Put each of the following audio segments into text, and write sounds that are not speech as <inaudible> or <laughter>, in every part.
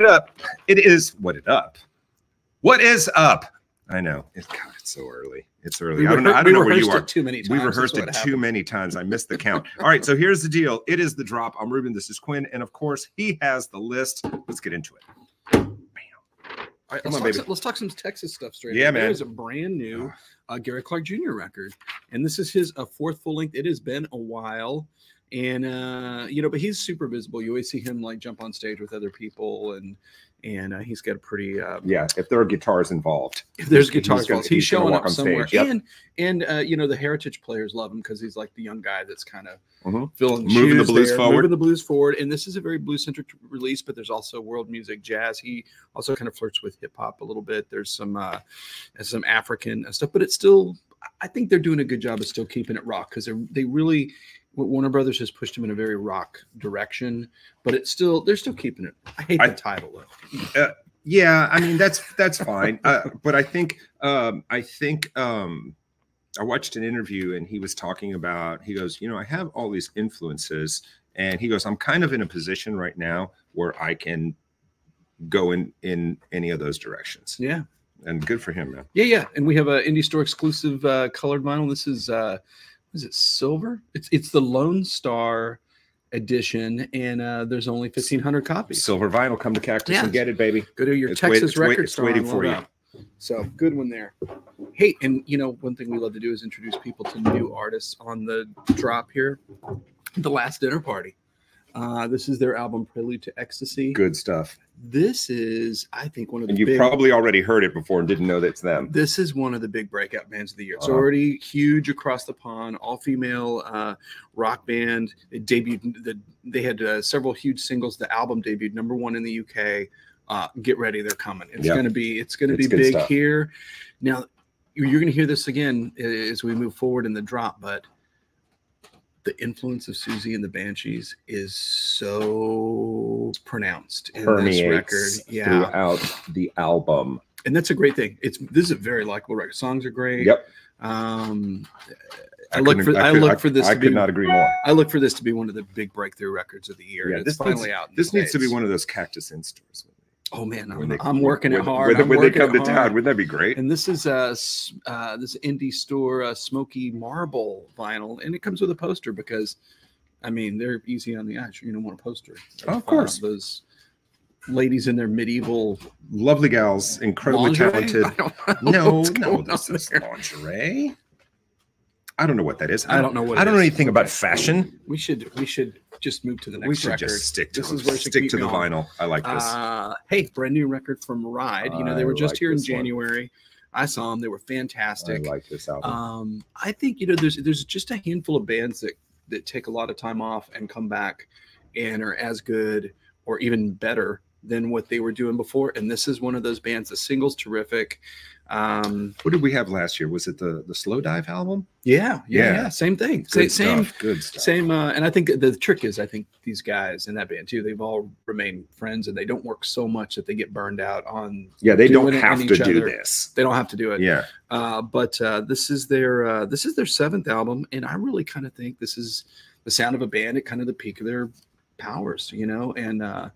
it up. It is what it up. What is up? I know. It's God, it's so early. It's early. We I don't know. I don't know where you are. too many times. We rehearsed it too many times. I missed the count. All right, so here's the deal. It is the drop. I'm Ruben. This is Quinn, and of course, he has the list. Let's get into it. All right, let's, on, talk baby. some, let's talk some Texas stuff straight. Yeah, up. Man. is a brand new uh, Gary Clark Jr. record, and this is his uh, fourth full length. It has been a while, and uh, you know, but he's super visible. You always see him like jump on stage with other people, and and uh, he's got a pretty uh, Yeah, if there are guitars involved, if there's guitars involved, he's, he's showing up somewhere. yep. And and uh, you know the heritage players love him because he's like the young guy that's kind of Mhm. filling the Moving the blues there, forward. moving the blues forward. And this is a very blues centric release, but there's also world music, jazz. He also kind of flirts with hip hop a little bit. There's some uh, some African stuff, but it's still. I think they're doing a good job of still keeping it rock because they they really. Warner Brothers has pushed him in a very rock direction, but it's still they're still keeping it. I hate I- the title though. yeah, I mean that's that's fine. Uh, but I think um, I think um, I watched an interview and he was talking about. He goes, you know, I have all these influences, and he goes, I'm kind of in a position right now where I can go in in any of those directions, Yeah. and good for him, man. Yeah, yeah, and we have an indie store exclusive uh, colored vinyl. This is uh, is it silver? It's it's the Lone Star edition, and uh, there's only fifteen hundred copies. Silver vinyl, come to Cactus Yes. and get it, baby. Go to your It's wait- Texas wait- record it's store. waiting for you. So good one there. Hey, and you know one thing we love to do is introduce people to new artists on the drop here. The Last Dinner Party. Uh, this is their album Prelude to Ecstasy. Good stuff. This is, I think, one of the And you've big, probably already heard it before and didn't know that it's them. this is one of the big breakout bands of the year. It's Uh-huh. already huge across the pond, all female uh, rock band. It debuted. The, they had uh, several huge singles. The album debuted number one in the UK. Uh, get ready, they're coming. It's Yeah. gonna be. It's gonna It's be big stuff. here. Now, you're you're gonna hear this again uh, as we move forward in the drop, but. The influence of Siouxsie and the Banshees is so pronounced in this record. Yeah, throughout the album. and that's a great thing. It's this is a very likable record. Songs are great. Yep. Um, I, look for I, could- look for this. I to could be, not agree more. I look for this to be one of the big breakthrough records of the year. Yeah, this finally needs- out. This needs to be one of those cactus in stores. Oh man, I'm, they- I'm working it when- hard. When, when they come to hard. town, wouldn't that be great? And this is uh s- uh this indie store uh, smoky marble vinyl, and it comes with a poster because, I mean, they're easy on the eyes. You're gonna want a poster. Oh, of uh, course. those ladies in their medieval Lovely gals, incredibly lingerie? <laughs> talented. I don't No, <laughs> no, this is there. lingerie. I don't know what that is. I don't know what I don't know anything about fashion. We should we should just move to the next We should record. just stick to this is where stick to the vinyl. I like this. Uh, hey, brand new record from Ride. You know, they were just like here in this one. January. I saw them. They were fantastic. I like this album. Um, I think you know there's there's just a handful of bands that that take a lot of time off and come back and are as good or even better than what they were doing before. And this is one of those bands. The single's terrific. Um, what did we have last year? Was it the the Slowdive album? yeah, yeah, Yeah. yeah, same thing. Good same, stuff. Good stuff. same. Uh, and I think the trick is, I think these guys in that band too, they've all remained friends and they don't work so much that they get burned out on. Yeah, they don't have to do other. this. They don't have to do it. Yeah. Uh, but uh, this is their uh, this is their seventh album, and I really kind of think this is the sound of a band at kind of the peak of their powers, you know, and uh,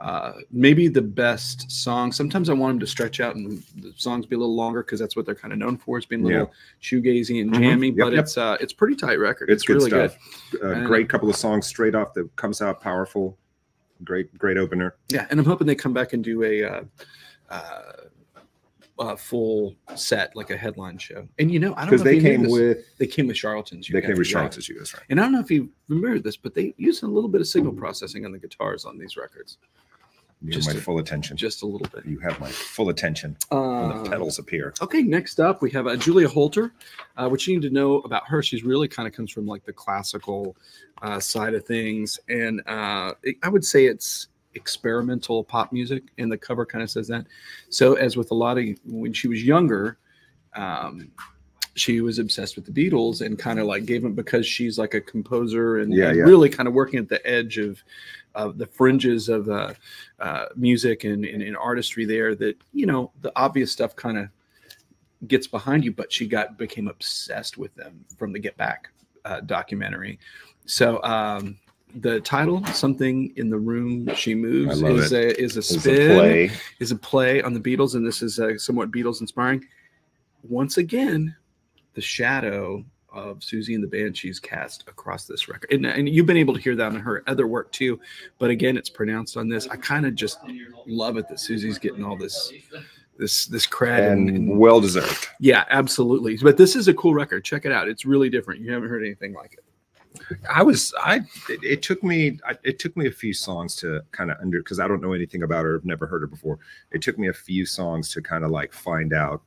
uh, maybe the best song. Sometimes I want them to stretch out and the songs be a little longer because that's what they're kind of known for, is being a little shoegazy and Mhm. jammy. Yep, but yep. it's uh, it's pretty tight record. It's, good really stuff. good. Great couple of songs straight off that comes out powerful. Great, great opener. Yeah, and I'm hoping they come back and do a. Uh, uh, a full set like a headline show, and you know I don't know Because if they came with they came with charlatans. you they came with yeah. Charlotte's you guys right. And I don't know if you remember this, but they used a little bit of signal processing on the guitars on these records, You Just have my a- full attention. just a little bit. you have my full attention when Uh, the pedals appear. Okay, next up we have uh, Julia Holter. Uh, what you need to know about her, she's really kind of comes from like the classical uh, side of things, and uh, it- I would say it's experimental pop music, and the cover kind of says that. So, as with a lot of when she was younger, um, she was obsessed with the Beatles and kind of like gave them because she's like a composer and, Yeah, and yeah. really kind of working at the edge of of the fringes of uh, uh, music and, and, and artistry there that you know the obvious stuff kind of gets behind you but she got became obsessed with them from the get back uh, documentary so um the title something in the room she moves is it. a is a It's a spin play. is a play on the beatles and this is uh, somewhat beatles inspiring once again the shadow of Siouxsie and the banshees cast across this record. And, and you've been able to hear that in her other work too. But again it's pronounced on this. I kind of just love it that Siouxsie's getting all this this this cred and, and well deserved. yeah absolutely. But this is a cool record. Check it out. It's really different. You haven't heard anything like it. I was I it, it took me I, it took me a few songs to kind of under because I don't know anything about her, I've never heard her before. It took me a few songs to kind of like find out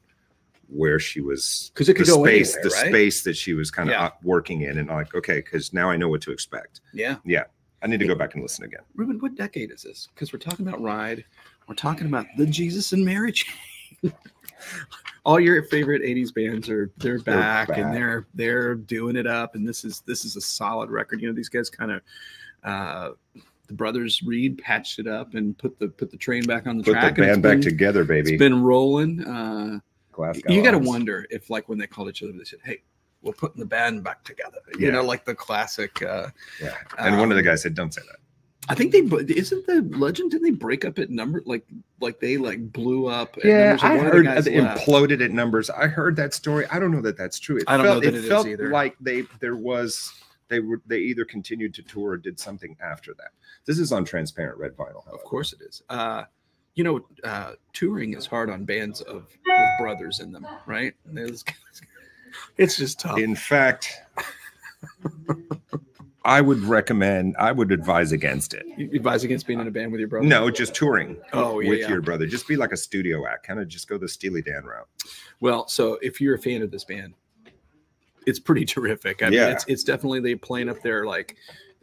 where she was 'Cause it could the go space anywhere, the right? space that she was kind of Yeah. working in and like okay because now I know what to expect. yeah yeah I need to go back and listen again. Ruben, what decade is this? Because we're talking about Ride, we're talking about the Jesus and Mary chain. <laughs> All your favorite '80s bands are they're They're back, back. and they're they're doing it up, and this is this is a solid record. You know, these guys kind of uh, the brothers Reid patched it up and put the put the train back on the Put the track. and it's band back been- together, baby. It's been rolling. Uh, Glasgow you got to wonder if, like, when they called each other, they said, "Hey, we're putting the band back together." You Yeah. know, like the classic. Uh, Yeah. And one of the um, guys said, "Don't say that." I think they but isn't the legend. Didn't they break up at number like like they like blew up? Yeah, I of the heard left. imploded at numbers. I heard that story. I don't know that that's true. It I don't felt, know that it it is felt either. like they there was they were they either continued to tour or did something after that. This is on transparent red vinyl. Of course it is. Uh, you know, uh, touring is hard on bands of with brothers in them, right? It's, <laughs> it's just tough. In fact, I would recommend. I would advise against it. You advise against being in a band with your brother. No, just touring Oh yeah. with yeah. your brother. Just be like a studio act. Kind of just go the Steely Dan route. Well, so if you're a fan of this band, it's pretty <laughs> terrific. I mean, Yeah. it's it's definitely they playing up there. Like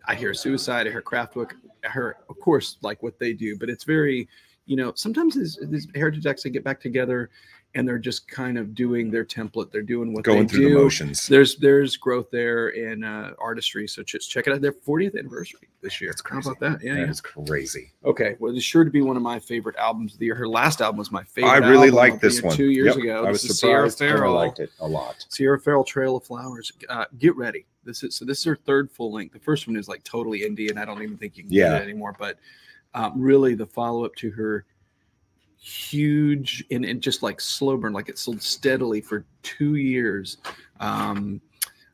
I hear Suicide, I hear Kraftwerk, I hear of course like what they do, but it's very, you know, sometimes these, these heritage acts they get back together and they're just kind of doing their template. They're doing what they're Going through do. the motions. There's there's growth there in uh, artistry. So just check it out. Their 40th anniversary this year. That's How crazy. about that? Yeah, That yeah. is crazy. Okay. Well, it's sure to be one of my favorite albums of the year. Her last album was my favorite. I really of this one two years Yep, ago. I was is Sierra surprised. I Ferrell. liked it a lot. Sierra Ferrell Trail of Flowers. Uh, get ready. This is so. This is her third full length. The first one is like totally indie, and I don't even think you can Yeah. get it anymore. But um, really, the follow up to her huge and, and just like slow burn, like it sold steadily for two years. Um,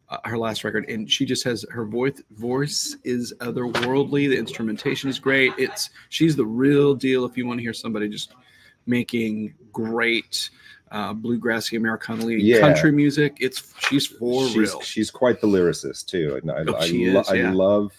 uh, her last record, and she just has her voice. Voice is otherworldly. The instrumentation is great. It's she's the real deal. If you want to hear somebody just making great uh, bluegrassy Americana Yeah. country music, it's she's for she's, real. She's quite the lyricist too, and I, Oh, I, she lo- is, yeah. I love,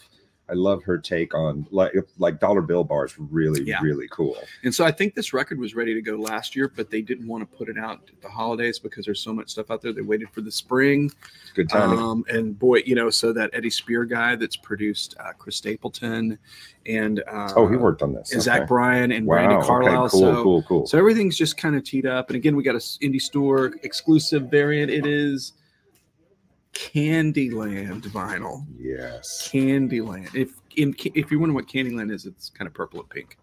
I love her take on like like dollar bill bars. Really, Yeah. really cool. And so I think this record was ready to go last year, but they didn't want to put it out at the holidays because there's so much stuff out there. They waited for the spring. Good timing. Um, and boy, you know, so that Eddie Spear guy that's produced uh, Chris Stapleton and uh, oh, he worked on this. and Okay. Zach Bryan and Wow. Brandi Carlile. Okay, cool, so, cool, cool. so everything's just kind of teed up. And again, we got a s- indie store exclusive variant. It is Candyland vinyl. yes. Candyland. If in if you're wondering what Candyland is, it's kind of purple and pink.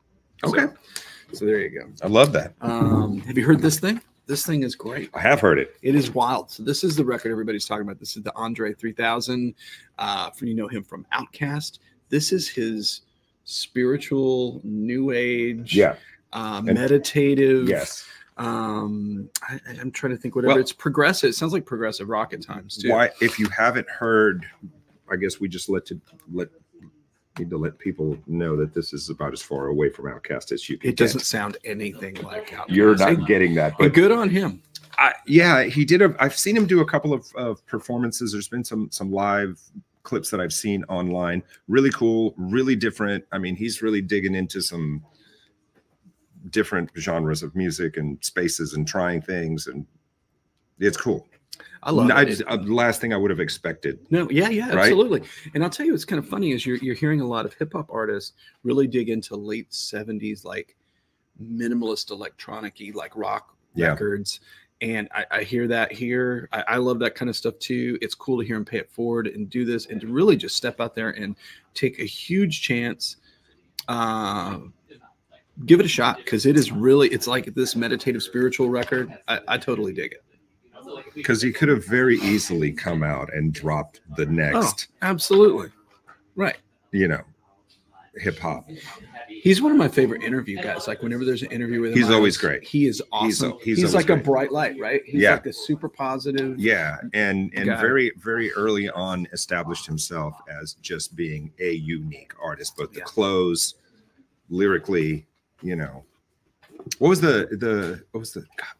Okay. So, there you go. I love that. Um, have you heard this thing? This thing is great. I have heard it. It is wild. So this is the record everybody's talking about. This is the Andre 3000. Uh, from you know him from OutKast. This is his spiritual new age, Yeah. uh, And- meditative. Yes. Um, I, I'm trying to think whatever. Well- it's progressive. It sounds like progressive rock at times too. Why? If you haven't heard, I guess we just let to let need to let people know that this is about as far away from OutKast as you can. It get. doesn't sound anything like OutKast. You're not getting that, but good on him. I, yeah, he did. A, I've seen him do a couple of, of performances. There's been some some live clips that I've seen online. Really cool, really different. I mean, he's really digging into some different genres of music and spaces and trying things, and it's cool. I love I, it. uh, last thing I would have expected. No, yeah, yeah, Right? absolutely. And I'll tell you, what's kind of funny is you're you're hearing a lot of hip hop artists really dig into late '70s like minimalist electronic-y like rock Yeah. records. And I, I hear that here. I, I love that kind of stuff too. It's cool to hear him pay it forward and do this and to really just step out there and take a huge chance. Uh, give it a shot because it is really it's like this meditative spiritual record. I, I totally dig it. Because he could have very easily come out and dropped the Oh, next absolutely. Right. you know, hip hop. He's one of my favorite interview guys. Like whenever there's an interview with him, He's I always always- great. He is awesome. he's He's, always like a bright light, right? He's Yeah. like a super positive. Yeah, and and Guy. very very early on established himself as just being a unique artist, both the Yeah. clothes, lyrically, you know. What was the the what was the God,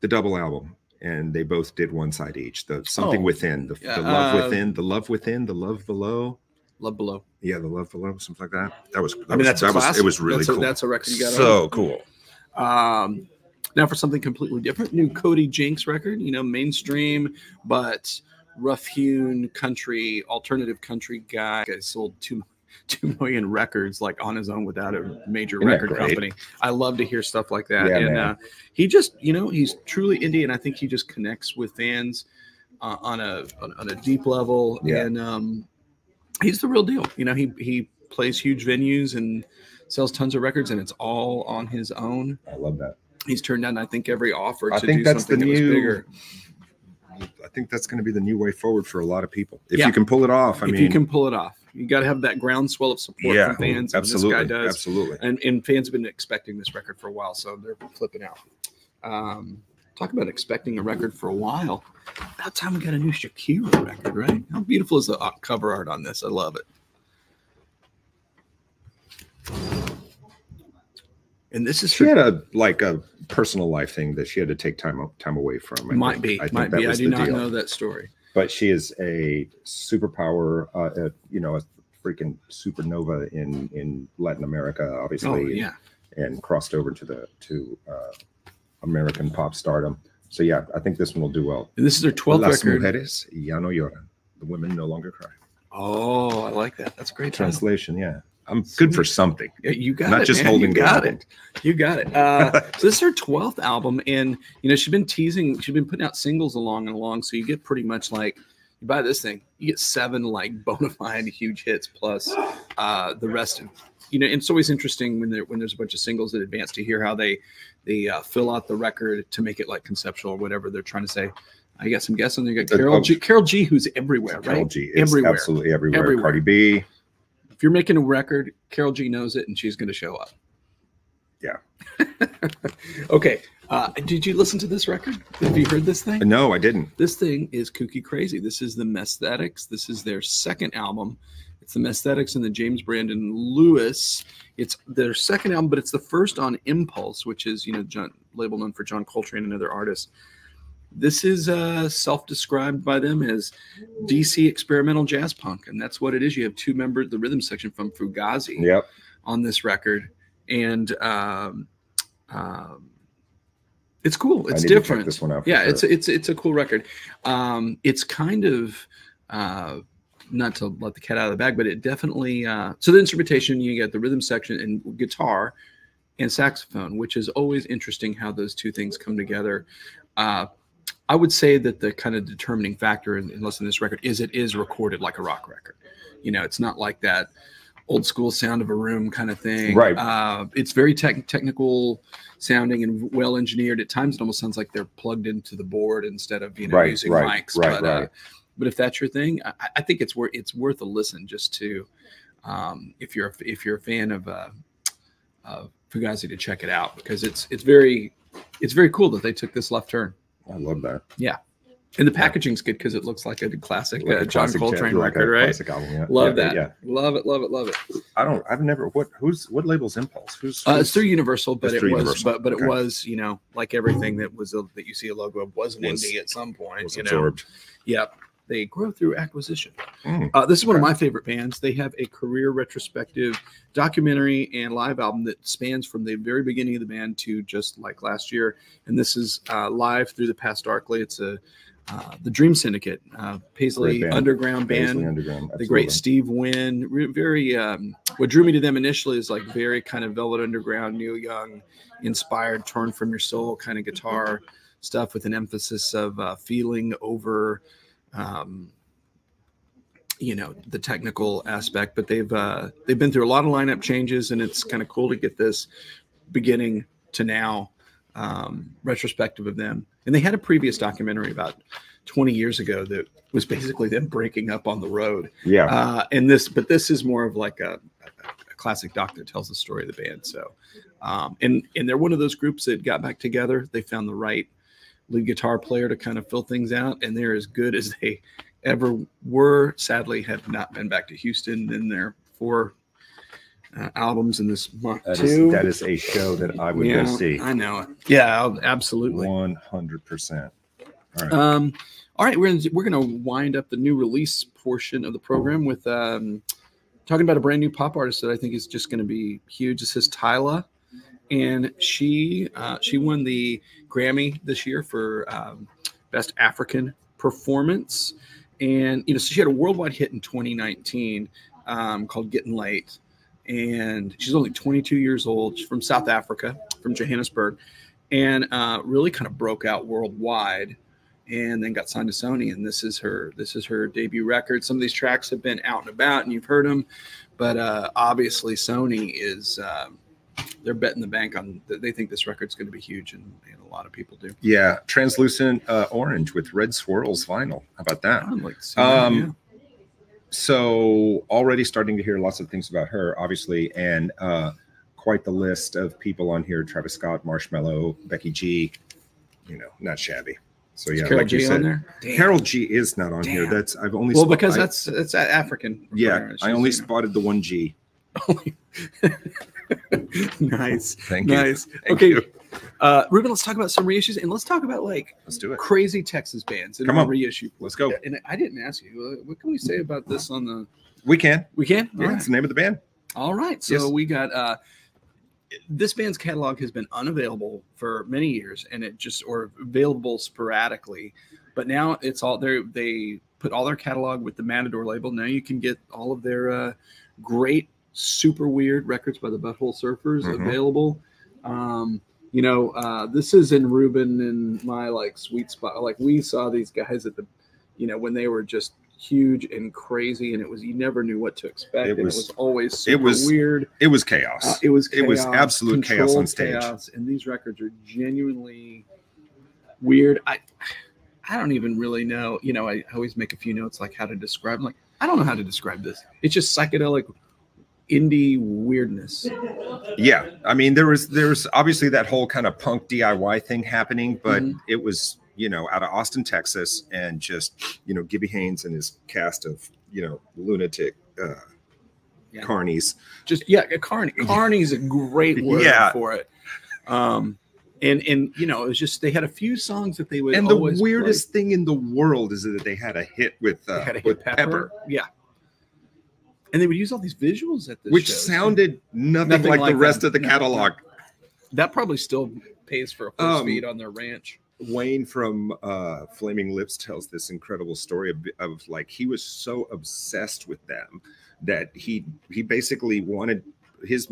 the double album? And they both did one side each. The something Oh, within, the, yeah, the love uh, within, the love within, the love below. Love below. Yeah, the love below, something like that. That was. That I mean, was, that's that was. It was really that's a, cool. That's a record you got. so cool. Um, now for something completely different, new Cody Jinks record. You know, mainstream but rough-hewn country, alternative country guy. Guy sold two <laughs> two million records like on his own without a major Isn't record company. I love to hear stuff like that. Yeah, and uh, he just, you know, he's truly indie, and I think he just connects with fans uh, on a on, on a deep level. Yeah. And um, he's the real deal. You know, he he plays huge venues and sells tons of records, and it's all on his own. I love that. He's turned down, I think, every offer I to think do that's the something that new- bigger. I think that's going to be the new way forward for a lot of people. If Yeah. you can pull it off, I if mean, if you can pull it off, you got to have that groundswell of support yeah, from fans. and absolutely, this guy does. absolutely. And, and fans have been expecting this record for a while, so they're flipping out. Um, talk about expecting a record for a while. About time we got a new Shakira record, right? How beautiful is the uh, cover art on this? I love it. And this is She had a like a personal life thing that she had to take time time away from. I might think. be, I might be. I do not deal. know that story. But she is a superpower, uh, uh, you know, a freaking supernova in in Latin America, obviously, Oh yeah, and crossed over to the to uh, American pop stardom. So yeah, I think this one will do well. and this is their twelfth Las record. mujeres ya no lloran. The women no longer cry. Oh, I like that. That's a great. title. Translation, yeah. I'm good for something. You got it. Not it. just man. holding you got it. You got it. Uh, <laughs> so this is her twelfth album, and you know she's been teasing. She's been putting out singles along and along. So you get pretty much like you buy this thing, you get seven like <laughs> bona fide huge hits plus uh, the rest of. You know, and it's always interesting when there when there's a bunch of singles that advance to hear how they they uh, fill out the record to make it like conceptual or whatever they're trying to say. I guess I'm guessing you got Uh, Karol oh. G. Karol G. Who's everywhere, right? Karol? G is Everywhere. absolutely everywhere. Everywhere. Cardi B. If you're making a record, Karol G knows it, and she's going to show up. Yeah. <laughs> okay. Uh, did you listen to this record? Have you heard this thing? No, I didn't. This thing is kooky crazy. This is the Messthetics. This is their second album. It's the Messthetics and the James Brandon Lewis. It's their second album, but it's the first on Impulse, which is you know John, label known for John Coltrane and other artists. This is uh, self-described by them as DC experimental jazz punk, and that's what it is. You have two members, the rhythm section from Fugazi Yep. on this record, and um, um, it's cool. It's need to check different. this one out yeah, sure. it's it's it's a cool record. Um, it's kind of uh, not to let the cat out of the bag, but it definitely. Uh, so the instrumentation, you get the rhythm section and guitar and saxophone, which is always interesting how those two things come together. Uh, I would say that the kind of determining factor in, in listening to this record is it is recorded like a rock record. You know, it's not like that old school sound of a room kind of thing. Right. Uh, it's very tech technical sounding and well engineered. At times, it almost sounds like they're plugged into the board instead of you know Right, using right, mics. right, but, Uh, right. but if that's your thing, I, I think it's worth it's worth a listen just to um, if you're if you're a fan of uh, of Fugazi to check it out because it's it's very it's very cool that they took this left turn. I love that. Yeah. And the packaging's good because it looks like a classic Like uh, a John classic Coltrane like record, right? Classic album. Yeah. Love Yeah, that. Yeah. Love it, love it, love it. I don't. I've never. What? Who's? What labels Impulse? Who's? Uh, it's who's- through Universal, but it was, Universal. but but Okay. it was, you know, like everything that was a, that you see a logo of was an Was- indie at some point. you know, absorbed. Yep. They grow through acquisition. Mm. Uh, this is one of my favorite bands. They have a career retrospective documentary and live album that spans from the very beginning of the band to just like last year. And this is uh, live through the past darkly. It's a uh, the Dream Syndicate, uh, Paisley band. Underground Paisley band Underground. the great. Steve Wynn. Very um, what drew me to them initially is like very kind of Velvet Underground, Neil Young inspired, torn from your soul kind of guitar stuff with an emphasis of uh, feeling over, um, you know, the technical aspect. But they've uh, they've been through a lot of lineup changes, and it's kind of cool to get this beginning to now. um, retrospective of them, and they had a previous documentary about 20 years ago that was basically them breaking up on the road. Yeah. Uh, and this, but this is more of like a, a classic doc that tells the story of the band. So, um, and and they're one of those groups that got back together. They found the right lead guitar player to kind of fill things out, and they're as good as they ever were. Sadly, have not been back to Houston in their four uh, albums in this month That too. is, that is a show that I would yeah, go see. I know it. Yeah, I'll- absolutely. One hundred percent. All right. Um, all right, we're gonna, we're going to wind up the new release portion of the program with um, talking about a brand new pop artist that I think is just going to be huge. This is Tyla, and she uh, she won the Grammy this year for um, best African performance, and you know so she had a worldwide hit in 2019 um, called "Getting Late." And she's only 22 years old. She's from South Africa, from Johannesburg, and uh, really kind of broke out worldwide and then got signed to Sony. And this is her this is her debut record. Some of these tracks have been out and about, and you've heard them, but uh, obviously Sony is um, they're betting the bank on. That they think this record's going to be huge, and, and a lot of people do. yeah, translucent uh, orange with red swirls vinyl. How about that? I'd like to that, Um, So already starting to hear lots of things about her, obviously, and uh, quite the list of people on here: Travis Scott, Marshmello, Becky G. You know, not shabby. So yeah, Karol like you G said, on Karol G is not on here. That's I've only well, spo- because I- that's that's African. yeah, I only you know. spotted the one G. <laughs> <laughs> nice, Thank you. nice. Thank okay, you. uh, Ruben, let's talk about some reissues, and let's talk about like Let's do it. crazy Texas bands and Come on. reissue. Let's go. And I didn't ask you. uh, What can we say about this on the? We can. We can. All Yeah, right. it's the name of the band. All right. So Yes. we got uh this band's catalog has been unavailable for many years and it just or available sporadically. But now it's all there they put all their catalog with the Matador label. Now you can get all of their uh great super weird records by the Butthole Surfers Mhm. available. Um you know, uh, this is in Ruben and my like sweet spot. Like we saw these guys at the, you know, when they were just huge and crazy, and it was you never knew what to expect. It and was- it was always super was weird. It was chaos. Uh, it was It was absolute chaos on stage. chaos, and these records are genuinely weird. I I don't even really know. You know, I always make a few notes like how to describe. I'm like I don't know how to describe this. It's just psychedelic indie weirdness. yeah, I mean there was there was obviously that whole kind of punk DIY thing happening, but Mhm. it was you know out of Austin, Texas, and just you know Gibby Haynes and his cast of you know lunatic uh, Yeah. carnies. Just yeah, carny. <laughs> Carny's a great word Yeah. for it. Um, and and you know, it was just they had a few songs that they would And the weirdest thing in the world is that they had a hit with uh, a hit with pepper. Pepper, yeah. And they would use all these visuals at this which show. sounded nothing, Nothing like, like the rest that. of the No. catalog. that probably still pays for a horse Um, feed on their ranch. Wayne from uh, Flaming Lips tells this incredible story of, of like he was so obsessed with them that he he basically wanted his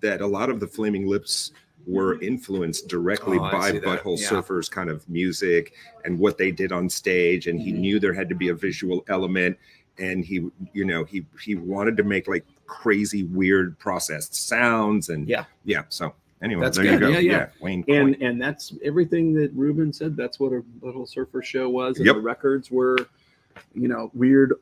that a lot of the Flaming Lips were influenced directly Oh, by. Butthole Yeah. Surfers kind of music and what they did on stage, and he Mhm. knew there had to be a visual element, and he you know he he wanted to make like crazy weird processed sounds and Yeah. yeah so anyway That's there you go Yeah, yeah. Wayne And Coyne. and that's everything that Ruben said. That's what a little surfer show was. And Yep. the records were, you know, weird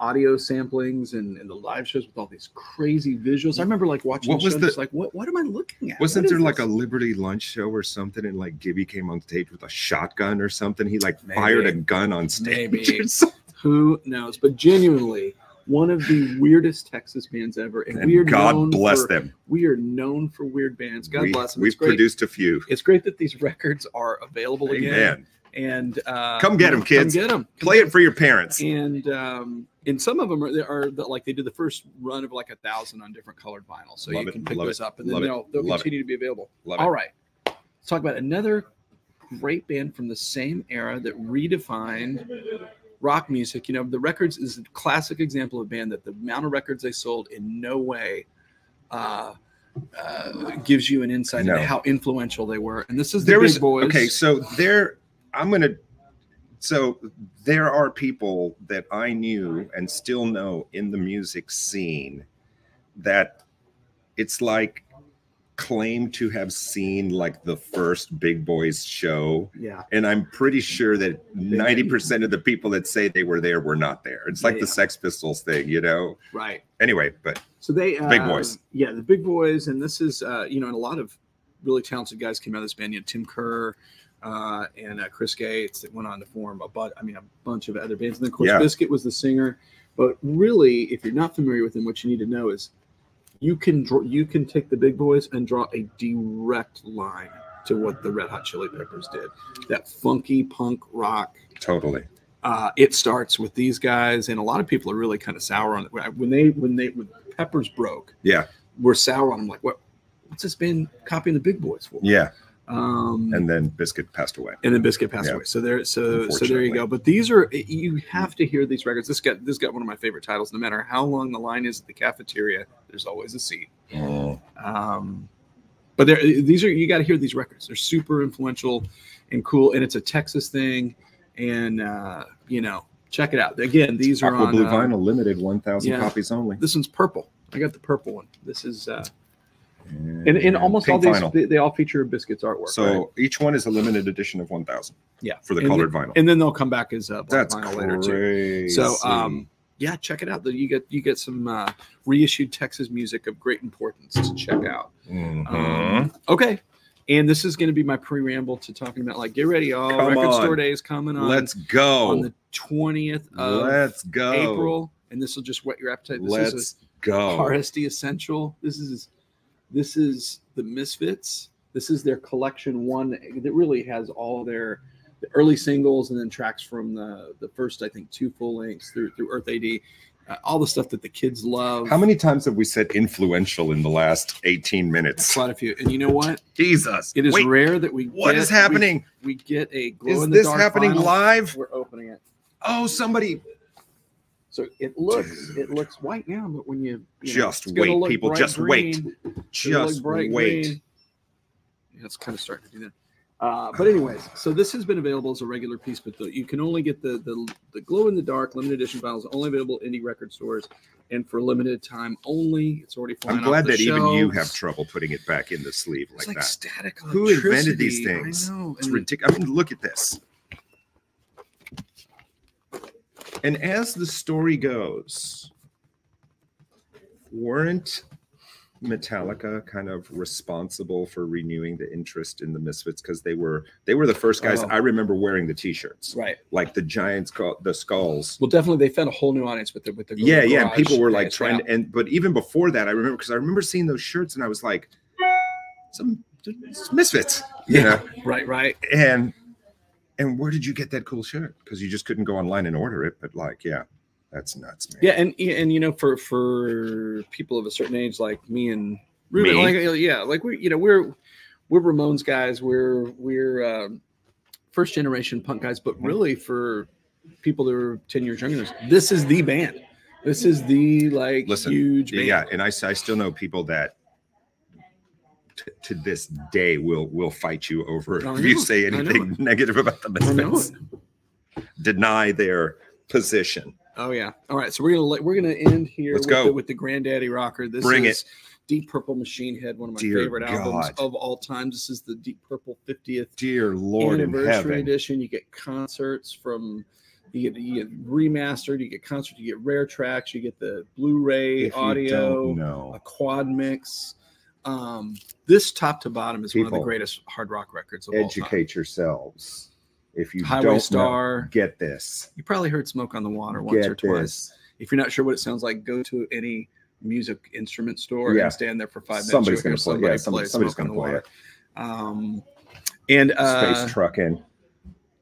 audio samplings and, and the live shows with all these crazy visuals. I remember like watching What was the- like what what am I looking at? Wasn't there there is like a Liberty lunch show or something, and like Gibby came on stage with a shotgun or something? He like fired a gun on stage. Maybe. or something. Who knows? But genuinely, one of the weirdest Texas bands ever. And, And we are God bless for, them. We are known for weird bands. God we, bless them. We've great. produced a few. it's great that these records are available again. Amen. And uh, Come get them, kids. Come get them. Play it for your parents. and um and some of them are, are the, like they did the first run of like a thousand on different colored vinyl so Love you it, can pick love those it, up and then love they'll, they'll love it. continue to be available Love it. all right let's talk about another great band from the same era that redefined rock music you know the records is a classic example of a band that the amount of records they sold in no way uh, uh, gives you an insight No. into how influential they were and this is the There big was boys okay. So there, I'm gonna. So there are people that I knew and still know in the music scene that it's like claim to have seen like the first Big Boys show, Yeah. and I'm pretty sure that 90% of the people that say they were there were not there. It's like Yeah. the Sex Pistols thing, you know? Right. Anyway, but So they uh, Big boys. Yeah, the big boys, and this is uh, you know, and a lot of really talented guys came out of this band. You know, Tim Kerr uh, and uh, Chris Gates that went on to form a but I mean a bunch of other bands. And then of course Yeah. Biscuit was the singer. But really, if you're not familiar with them, what you need to know is you can you can take the big boys and draw a direct line to what the Red Hot Chili Peppers did. That funky punk rock totally. uh, it starts with these guys, and a lot of people are really kind of sour on it. When they when they when Peppers broke, Yeah. we're sour on them. Like, what? What's this band copying the big boys for? Yeah. Um, and, then Biscuit passed away. And then Biscuit passed Yeah. away. So there, so so there you go. But these are you have to hear these records. This got this got one of my favorite titles. No matter how long the line is at the cafeteria, there's always a seat. Oh, Um, but there, these are you got to hear these records. They're super influential and cool, and it's a Texas thing. And uh, you know, check it out. Again, these are Aqua on Blue uh, Vinyl, limited 1,000 yeah. copies only. This one's purple. I got the purple one. This is uh, and, and almost all these vinyl. they, they all feature biscuits artwork. So right? each one is a limited edition of 1,000 yeah, for the And colored then- vinyl. and then they'll come back as uh, black That's vinyl later too. So um, yeah, check it out. You get you get some uh, reissued Texas music of great importance to check out. Mhm. Um, okay. And this is going to be my preamble to talking about like get ready. Come Record on. store day is coming on. let's go. on the twentieth of let's go. April, and this will just whet your appetite. This is Let's a go. RSD Essential. This is this is the Misfits. This is their collection one that really has all their the early singles and then tracks from the the first I think two full lengths through through Earth AD. Uh, all the stuff that the kids love. How many times have we said influential in the last 18 minutes? Quite a few. And you know what? Jesus. It is Wait, rare that we what get, is happening? We, we get a glow Is in the this dark happening vinyl. live? We're opening it. Oh, somebody. So it looks Dude. it looks white now, but when you, you Just it's gonna wait, people, just wait. green. It'll Just wait. green. Yeah, it's kind of starting to do that. Uh, but anyways, so this has been available as a regular piece, but the, you can only get the, the the glow in the dark limited edition vinyls only available at indie record stores and for limited time only. It's already I'm glad off the that even you have trouble putting it back in the sleeve It's like, like that. static. Who invented these things? I know. It's ridiculous. I mean, look at this. And as the story goes, weren't Metallica kind of responsible for renewing the interest in the Misfits because they were they were the first guys Oh. I remember wearing the T-shirts, Right. like the Giants, the skulls. Well, definitely they found a whole new audience with the with the Yeah, yeah, and people were like guys, trying yeah. to, and but even before that, I remember because I remember seeing those shirts and I was like, some it's Misfits, you know, Right, right. and and where did you get that cool shirt? Because you just couldn't go online and order it. But like, yeah, that's nuts, man. Yeah, and and you know, for for people of a certain age like me and Ruben, Me? like yeah, like we, you know, we're we're Ramones guys. We're we're um, first generation punk guys, but Mhm. really for people that are ten years younger, than us, this is the band. This is the like Listen, huge band. yeah, and I I still know people that t- to this day will will fight you over I if you say anything <laughs> negative about the Misfits. Deny their position. Oh yeah. All right. So we're gonna let, we're gonna end here Let's with, go. The, with the Granddaddy Rocker. This Bring is Deep Purple Machine Head, one of my Dear favorite albums of all time. This is the Deep Purple 50th Dear Lord anniversary edition. You get concerts from you get you get remastered, you get concerts, you get rare tracks, you get the Blu-ray If audio, a quad mix. Um, this top to bottom is one of the greatest hard rock records of all time. Educate yourselves. If you Highway don't know, get this. You probably heard "Smoke on the Water" once or twice. this. If you're not sure what it sounds like, go to any music instrument store Yeah. and stand there for five minutes. Somebody's gonna play. somebody Yeah, somebody, play somebody's gonna the play Water. it. Um, and uh, Space trucking.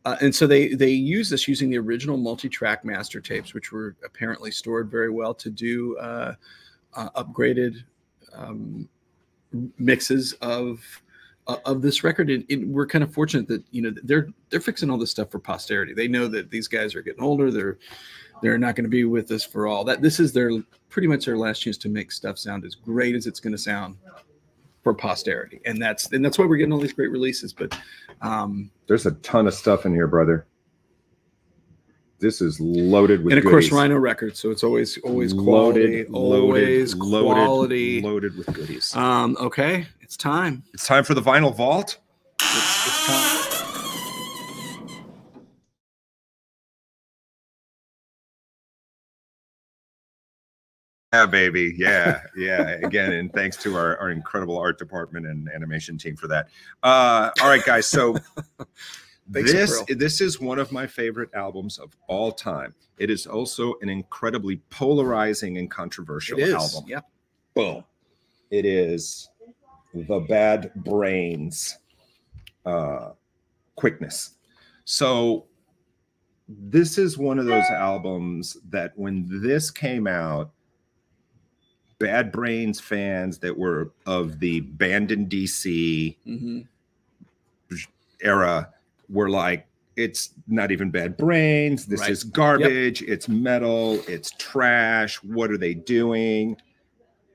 uh, and so they they use this using the original multi-track master tapes, which were apparently stored very well to do uh, uh, upgraded um, mixes of uh, of this record. And, we're kind of fortunate that you know they're they're fixing all this stuff for posterity. They know that these guys are getting older. They're they're not going to be with us for all that. This is their pretty much their last chance to make stuff sound as great as it's going to sound for posterity, and that's and that's why we're getting all these great releases. But um, There's a ton of stuff in here, brother. This is loaded with goodies. and of course. Rhino Records, so it's always always quality, loaded, always loaded, quality. loaded, loaded with goodies. Um, okay, It's time. It's time for the vinyl vault. It's, it's time. Yeah, baby. Yeah, yeah. Again, and thanks to our, our incredible art department and animation team for that. Uh, all right, guys. So <laughs> Thanks, this this is one of my favorite albums of all time. It is also an incredibly polarizing and controversial It is. album. Yep. Boom. It is the Bad Brains uh, quickness. So this is one of those albums that when this came out, Bad Brains fans that were of the Banned in DC hmm era were like, it's not even Bad Brains. This Right. is garbage. It's metal. It's trash. What are they doing?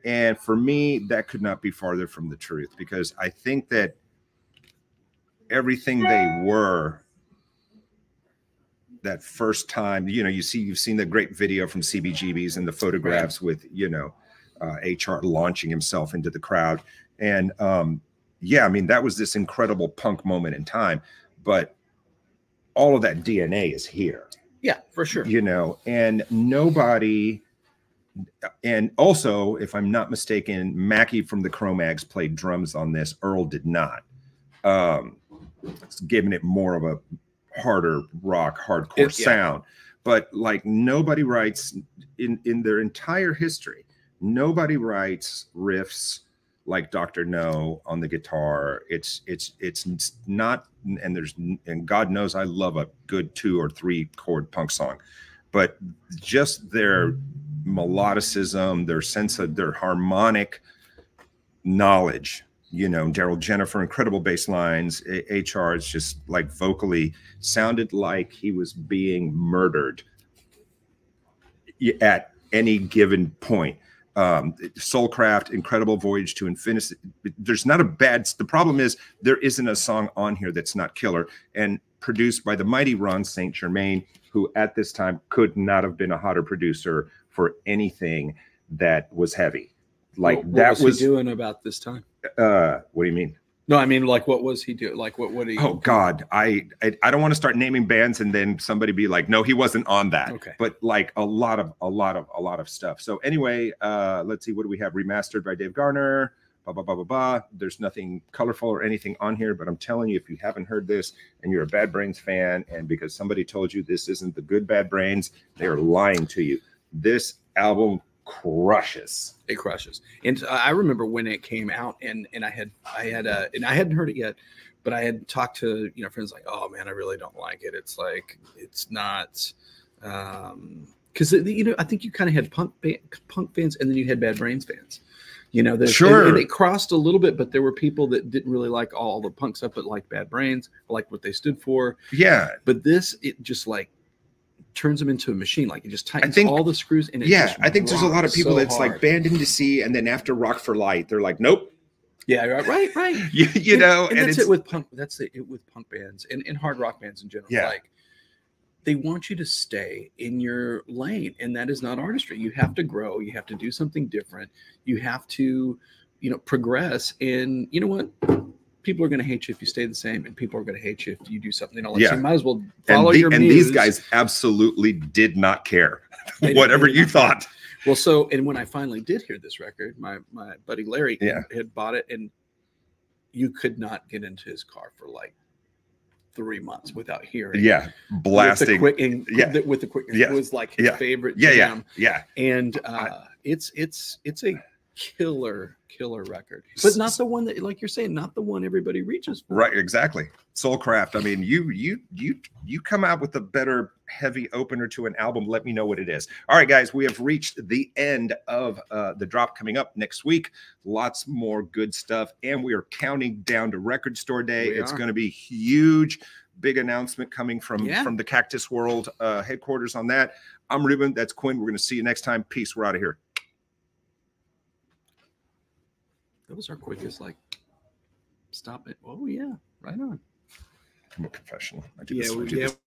And for me, that could not be farther from the truth because I think that everything they were that first time, you know, you see, you've seen the great video from CBGBs and the photographs with, you know, uh, HR launching himself into the crowd. And um, yeah, I mean, that was this incredible punk moment in time, but all of that DNA is here Yeah, for sure. you know, and nobody. And also, if I'm not mistaken, Mackie from the Cro-Mags played drums on this. Earl did not. Um, it's giving it more of a harder rock, hardcore It- yeah. sound. But like nobody writes in in their entire history, nobody writes riffs like Dr. Know on the guitar. It's it's it's not and there's and God knows I love a good two or three chord punk song, but just their melodicism, their sense of their harmonic knowledge. You know, Darryl Jenifer, incredible bass lines. HR is just like vocally sounded like he was being murdered at any given point. Um, Soulcraft, incredible voyage to infinity. There's not a bad. The problem is there isn't a song on here that's not killer and produced by the mighty Ron Saint Germain, who at this time could not have been a hotter producer for anything that was heavy. Like What- what that was, he was. doing about this time. uh, what do you mean? No, I mean, like, what was he doing? Like, what would he? Oh God, I, I I don't want to start naming bands and then somebody be like, no, he wasn't on that. Okay. But like a lot of a lot of a lot of stuff. So anyway, uh, let's see, what do we have? Remastered by Dave Garner. Blah blah blah blah blah. There's nothing colorful or anything on here, but I'm telling you, if you haven't heard this and you're a Bad Brains fan, and because somebody told you this isn't the good Bad Brains, they are lying to you. This album crushes. it crushes. And I remember when it came out, and and I had I had uh, and I hadn't heard it yet, but I had talked to you know friends like, oh man, I really don't like it. It's like it's not. um because you know, I think you kind of had punk punk fans, and then you had Bad Brains fans. You know, there's- and- Sure. and it crossed a little bit, but there were people that didn't really like all the punk stuff, but like Bad Brains, like what they stood for. Yeah, But this, it just like turns them into a machine. Like it just tightens think- all the screws, and it yeah. I think there's a lot of people so that's like hard. banned into sea, and then after Rock for Light, they're like, nope. Yeah, right, right, right. <laughs> You, you And- know, and, and, that's it's it with punk. That's it, it with punk bands and, and hard rock bands in general. Yeah. Like they want you to stay in your lane, and that is not artistry. You have to grow. You have to do something different. You have to, you know, progress. And you know what? People are going to hate you if you stay the same, and people are going to hate you if you do something else. Yeah. So you might as well and, follow the- your and muse. these guys absolutely did not care <laughs> whatever you thought Well, so and when I finally did hear this record, my my buddy Larry Yeah. had bought it, and you could not get into his car for like three months without hearing. yeah blasting. with the quick and Yeah. with the quick Yeah. it was like his Yeah. favorite yeah yeah jam. yeah and uh it's it's it's a killer killer record. But not the one that like you're saying not the one everybody reaches for. Right exactly. Soulcraft i mean you you you you come out with a better heavy opener to an album let me know what it is. All right guys we have reached the end of uh the drop coming up next week. Lots more good stuff and we are counting down to record store day. We it's going to be huge big announcement coming from Yeah. from the cactus world uh headquarters on that. I'm ruben that's quinn. We're going to see you next time. Peace we're out of here that was our quickest like stop it. Oh yeah right on. I'm a professional. I do yeah this, I do yeah this